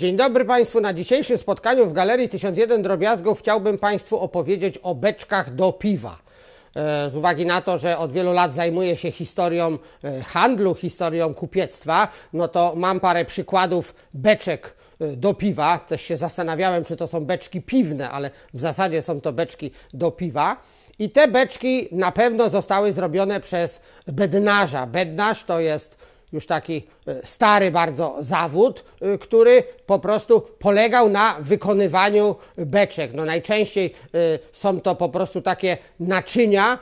Dzień dobry Państwu. Na dzisiejszym spotkaniu w Galerii 1001 Drobiazgów chciałbym Państwu opowiedzieć o beczkach do piwa. E, z uwagi na to, że od wielu lat zajmuję się historią e, handlu, historią kupiectwa, no to mam parę przykładów beczek e, do piwa. Też się zastanawiałem, czy to są beczki piwne, ale w zasadzie są to beczki do piwa. I te beczki na pewno zostały zrobione przez bednarza. Bednarz to jest już taki e, stary bardzo zawód, e, który po prostu polegał na wykonywaniu beczek. No najczęściej e, są to po prostu takie naczynia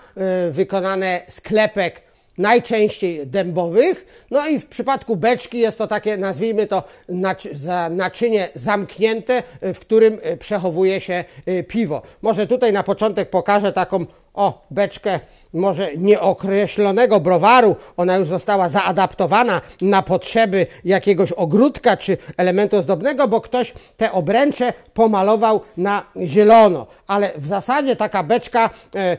wykonane z klepek najczęściej dębowych. No i w przypadku beczki jest to takie, nazwijmy to, naczynie zamknięte, w którym przechowuje się piwo. Może tutaj na początek pokażę taką o beczkę może nieokreślonego browaru, ona już została zaadaptowana na potrzeby jakiegoś ogródka czy elementu ozdobnego, bo ktoś te obręcze pomalował na zielono. Ale w zasadzie taka beczka e, e,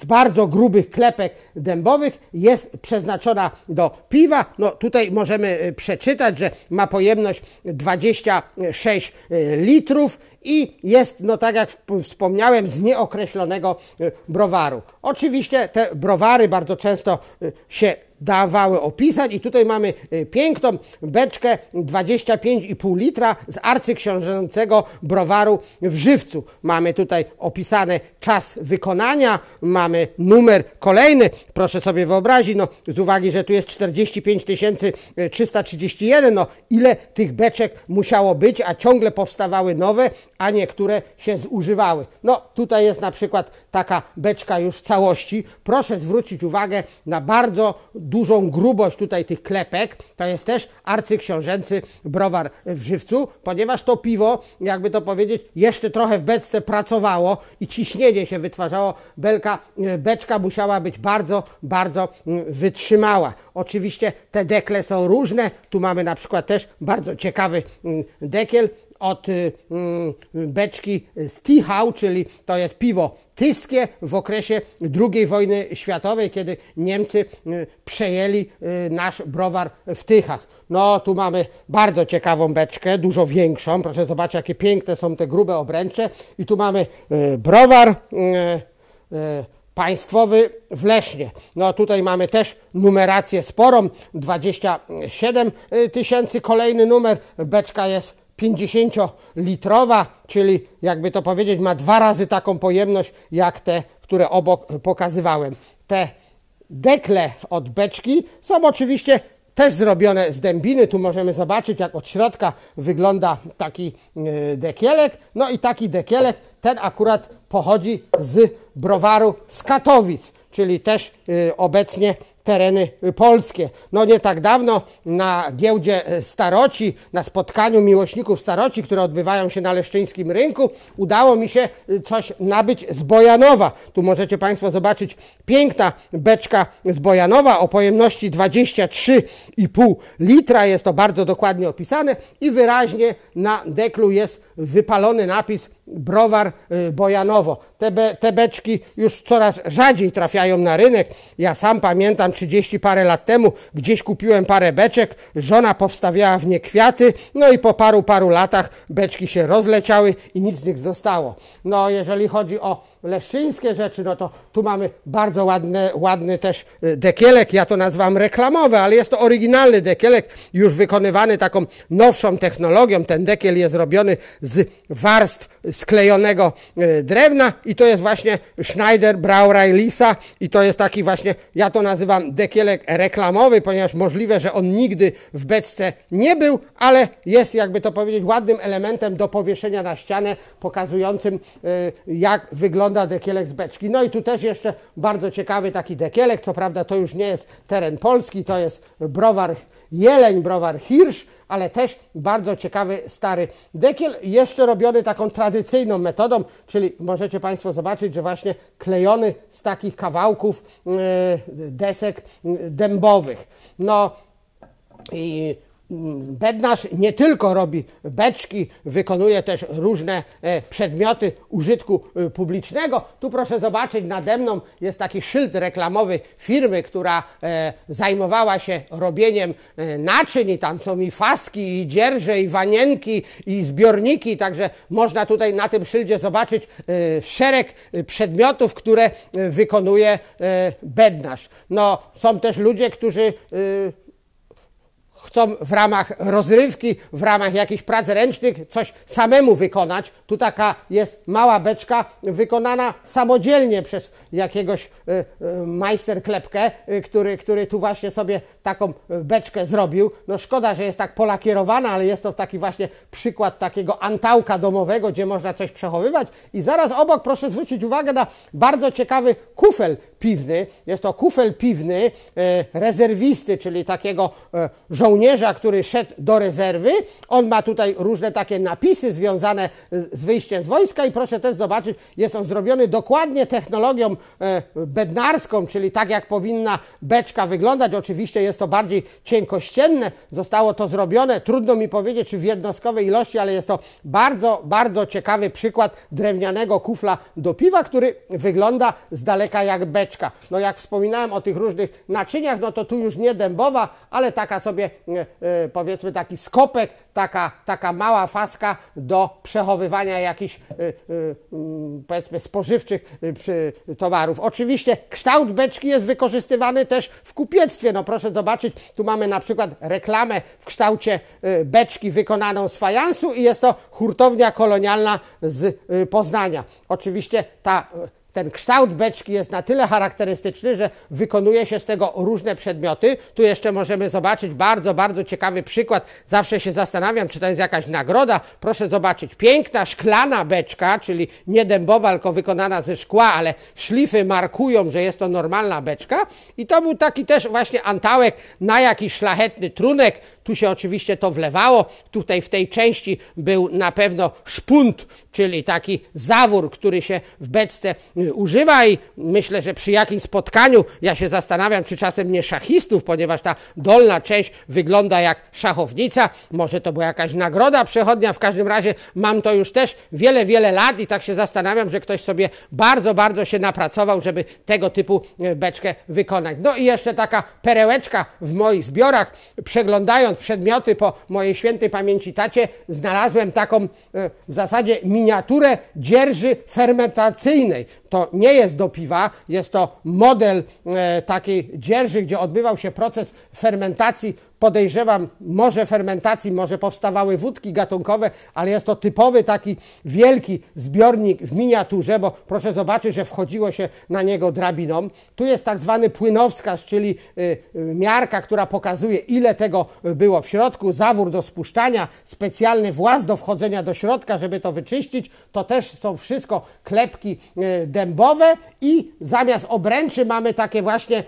z bardzo grubych klepek dębowych jest przeznaczona do piwa. No tutaj możemy e, przeczytać, że ma pojemność 26 litrów i jest, no tak jak wspomniałem, z nieokreślonego browaru. Oczywiście te browary bardzo często się dawały opisać i tutaj mamy y, piękną beczkę 25,5 litra z arcyksiążęcego browaru w Żywcu. Mamy tutaj opisany czas wykonania, mamy numer kolejny, proszę sobie wyobrazić, no z uwagi, że tu jest 45 331, no ile tych beczek musiało być, a ciągle powstawały nowe, a niektóre się zużywały. No tutaj jest na przykład taka beczka już w całości. Proszę zwrócić uwagę na bardzo dużą grubość tutaj tych klepek. To jest też arcyksiążęcy browar w żywcu, ponieważ to piwo, jakby to powiedzieć, jeszcze trochę w beczce pracowało i ciśnienie się wytwarzało. Belka, e, beczka musiała być bardzo, bardzo mm, wytrzymała. Oczywiście te dekle są różne. Tu mamy na przykład też bardzo ciekawy mm, dekiel od y, mm, beczki Stichau, czyli to jest piwo tyskie w okresie II wojny światowej, kiedy Niemcy y, przejęli y, nasz browar w Tychach. No tu mamy bardzo ciekawą beczkę, dużo większą. Proszę zobaczyć, jakie piękne są te grube obręcze. I tu mamy browar państwowy w Lesznie. No tutaj mamy też numerację sporą, 27 tysięcy, kolejny numer, beczka jest 50-litrowa, czyli jakby to powiedzieć, ma dwa razy taką pojemność jak te, które obok pokazywałem. Te dekle od beczki są oczywiście też zrobione z dębiny. Tu możemy zobaczyć, jak od środka wygląda taki e, dekielek. No i taki dekielek, ten akurat pochodzi z browaru z Katowic, czyli też e, obecnie tereny polskie. No nie tak dawno na giełdzie Staroci, na spotkaniu miłośników Staroci, które odbywają się na Leszczyńskim Rynku, udało mi się coś nabyć z Bojanowa. Tu możecie Państwo zobaczyć piękna beczka z Bojanowa o pojemności 23,5 litra. Jest to bardzo dokładnie opisane i wyraźnie na deklu jest wypalony napis browar y, Bojanowo. Te, be, te beczki już coraz rzadziej trafiają na rynek. Ja sam pamiętam 30 parę lat temu gdzieś kupiłem parę beczek, żona powstawiała w nie kwiaty, no i po paru, paru latach beczki się rozleciały i nic z nich zostało. No jeżeli chodzi o leszczyńskie rzeczy, no to tu mamy bardzo ładny, ładny też y, dekielek, ja to nazywam reklamowy, ale jest to oryginalny dekielek, już wykonywany taką nowszą technologią. Ten dekiel jest robiony z warstw sklejonego y, drewna i to jest właśnie Schneider Brauerei Lisa i to jest taki właśnie, ja to nazywam dekielek reklamowy, ponieważ możliwe, że on nigdy w beczce nie był, ale jest jakby to powiedzieć ładnym elementem do powieszenia na ścianę, pokazującym y, jak wygląda wygląda dekielek z beczki. No i tu też jeszcze bardzo ciekawy taki dekielek, co prawda to już nie jest teren polski, to jest browar jeleń, browar hirsz, ale też bardzo ciekawy stary dekiel, jeszcze robiony taką tradycyjną metodą, czyli możecie Państwo zobaczyć, że właśnie klejony z takich kawałków e, desek dębowych. No i Bednarz nie tylko robi beczki, wykonuje też różne e, przedmioty użytku e, publicznego. Tu proszę zobaczyć, nade mną jest taki szyld reklamowy firmy, która e, zajmowała się robieniem naczyń i tam są i faski, i dzierże, i wanienki, i zbiorniki, także można tutaj na tym szyldzie zobaczyć szereg przedmiotów, które wykonuje bednarz. No, są też ludzie, którzy chcą w ramach rozrywki, w ramach jakichś prac ręcznych coś samemu wykonać. Tu taka jest mała beczka wykonana samodzielnie przez jakiegoś y, y, majsterklepkę, y, który, który tu właśnie sobie taką beczkę zrobił. No szkoda, że jest tak polakierowana, ale jest to taki właśnie przykład takiego antałka domowego, gdzie można coś przechowywać. I zaraz obok proszę zwrócić uwagę na bardzo ciekawy kufel piwny. Jest to kufel piwny rezerwisty, czyli takiego żołnierza żołnierza, który szedł do rezerwy. On ma tutaj różne takie napisy związane z wyjściem z wojska i proszę też zobaczyć, jest on zrobiony dokładnie technologią e, bednarską, czyli tak jak powinna beczka wyglądać. Oczywiście jest to bardziej cienkościenne. Zostało to zrobione, trudno mi powiedzieć, czy w jednostkowej ilości, ale jest to bardzo, bardzo ciekawy przykład drewnianego kufla do piwa, który wygląda z daleka jak beczka. No jak wspominałem o tych różnych naczyniach, no to tu już nie dębowa, ale taka sobie powiedzmy taki skopek, taka, taka mała faska do przechowywania jakichś e, mm, powiedzmy spożywczych towarów. Oczywiście kształt beczki jest wykorzystywany też w kupiectwie. No proszę zobaczyć, tu mamy na przykład reklamę w kształcie beczki wykonaną z fajansu i jest to hurtownia kolonialna z Poznania. Oczywiście ta ten kształt beczki jest na tyle charakterystyczny, że wykonuje się z tego różne przedmioty. Tu jeszcze możemy zobaczyć bardzo, bardzo ciekawy przykład. Zawsze się zastanawiam, czy to jest jakaś nagroda. Proszę zobaczyć, piękna szklana beczka, czyli nie dębowa, tylko wykonana ze szkła, ale szlify markują, że jest to normalna beczka. I to był taki też właśnie antałek na jakiś szlachetny trunek. Tu się oczywiście to wlewało. Tutaj w tej części był na pewno szpunt, czyli taki zawór, który się w beczce używa i myślę, że przy jakimś spotkaniu ja się zastanawiam, czy czasem nie szachistów, ponieważ ta dolna część wygląda jak szachownica. Może to była jakaś nagroda przechodnia. W każdym razie mam to już też wiele, wiele lat i tak się zastanawiam, że ktoś sobie bardzo, bardzo się napracował, żeby tego typu e, beczkę wykonać. No i jeszcze taka perełeczka w moich zbiorach. Przeglądając przedmioty po mojej świętej pamięci tacie, znalazłem taką e, w zasadzie miniaturę dzierży fermentacyjnej to nie jest do piwa, jest to model e, takiej dzierży, gdzie odbywał się proces fermentacji podejrzewam, może fermentacji, może powstawały wódki gatunkowe, ale jest to typowy taki wielki zbiornik w miniaturze, bo proszę zobaczyć, że wchodziło się na niego drabiną. Tu jest tak zwany płynowskarz, czyli y, y, miarka, która pokazuje ile tego było w środku, zawór do spuszczania, specjalny właz do wchodzenia do środka, żeby to wyczyścić. To też są wszystko klepki y, dębowe i zamiast obręczy mamy takie właśnie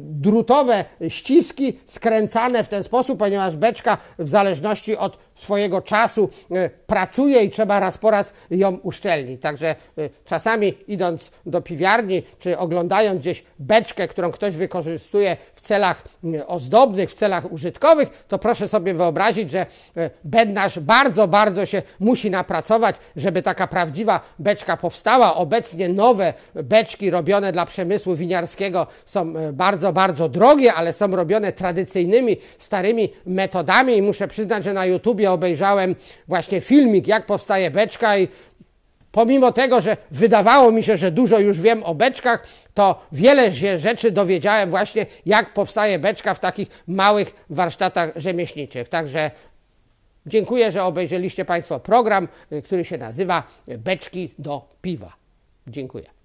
drutowe ściski skręcone w ten sposób, ponieważ beczka w zależności od swojego czasu e, pracuje i trzeba raz po raz ją uszczelnić. Także e, czasami idąc do piwiarni, czy oglądając gdzieś beczkę, którą ktoś wykorzystuje w celach ozdobnych, w celach użytkowych, to proszę sobie wyobrazić, że e, bednarz bardzo, bardzo się musi napracować, żeby taka prawdziwa beczka powstała. Obecnie nowe beczki robione dla przemysłu winiarskiego są bardzo, bardzo drogie, ale są robione tradycyjnymi, starymi metodami i muszę przyznać, że na YouTubie obejrzałem właśnie filmik, jak powstaje beczka i pomimo tego, że wydawało mi się, że dużo już wiem o beczkach, to wiele rzeczy dowiedziałem właśnie, jak powstaje beczka w takich małych warsztatach rzemieślniczych. Także dziękuję, że obejrzeliście Państwo program, który się nazywa Beczki do piwa. Dziękuję.